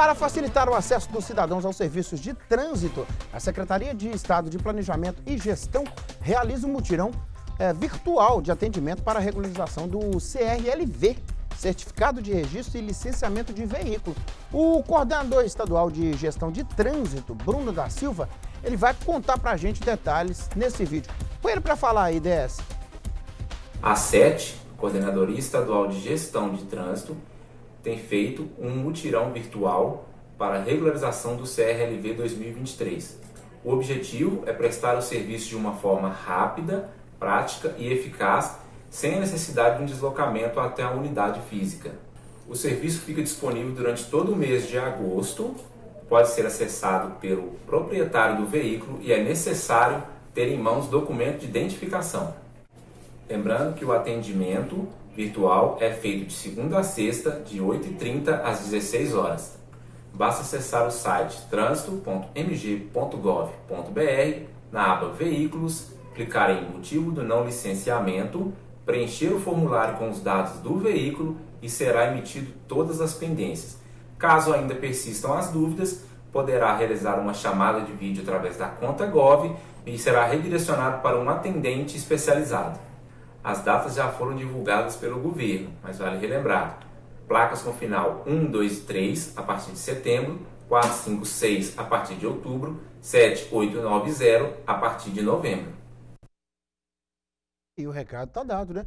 Para facilitar o acesso dos cidadãos aos serviços de trânsito, a Secretaria de Estado de Planejamento e Gestão realiza um mutirão é, virtual de atendimento para a regularização do CRLV, Certificado de Registro e Licenciamento de Veículo. O coordenador estadual de gestão de trânsito, Bruno da Silva, ele vai contar para a gente detalhes nesse vídeo. Põe ele para falar aí, DS. A SET, Coordenadoria Estadual de Gestão de Trânsito, tem feito um mutirão virtual para regularização do CRLV 2023. O objetivo é prestar o serviço de uma forma rápida, prática e eficaz, sem a necessidade de um deslocamento até a unidade física. O serviço fica disponível durante todo o mês de agosto, pode ser acessado pelo proprietário do veículo e é necessário ter em mãos documento de identificação. Lembrando que o atendimento virtual é feito de segunda a sexta, de 8h30 às 16 horas. Basta acessar o site trânsito.mg.gov.br na aba Veículos, clicar em Motivo do não licenciamento, preencher o formulário com os dados do veículo e será emitido todas as pendências. Caso ainda persistam as dúvidas, poderá realizar uma chamada de vídeo através da conta Gov e será redirecionado para um atendente especializado. As datas já foram divulgadas pelo governo, mas vale relembrar. Placas com final 1, 2 e 3 a partir de setembro, 4, 5, 6 a partir de outubro, 7, 8, 9 e 0 a partir de novembro. E o recado está dado, né?